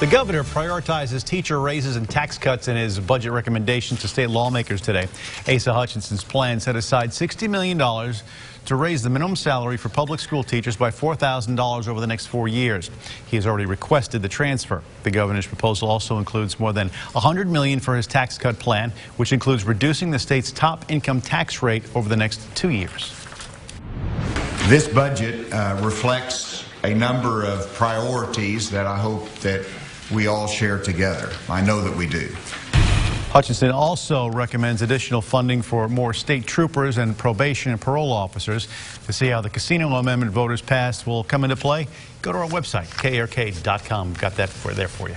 The governor prioritizes teacher raises and tax cuts in his budget recommendations to state lawmakers today. Asa Hutchinson's plan set aside $60 million to raise the minimum salary for public school teachers by $4,000 over the next four years. He has already requested the transfer. The governor's proposal also includes more than 100 million for his tax cut plan, which includes reducing the state's top income tax rate over the next two years. This budget uh, reflects a number of priorities that I hope that we all share together. I know that we do. Hutchinson also recommends additional funding for more state troopers and probation and parole officers. To see how the casino amendment voters passed will come into play, go to our website, kark.com. Got that for, there for you.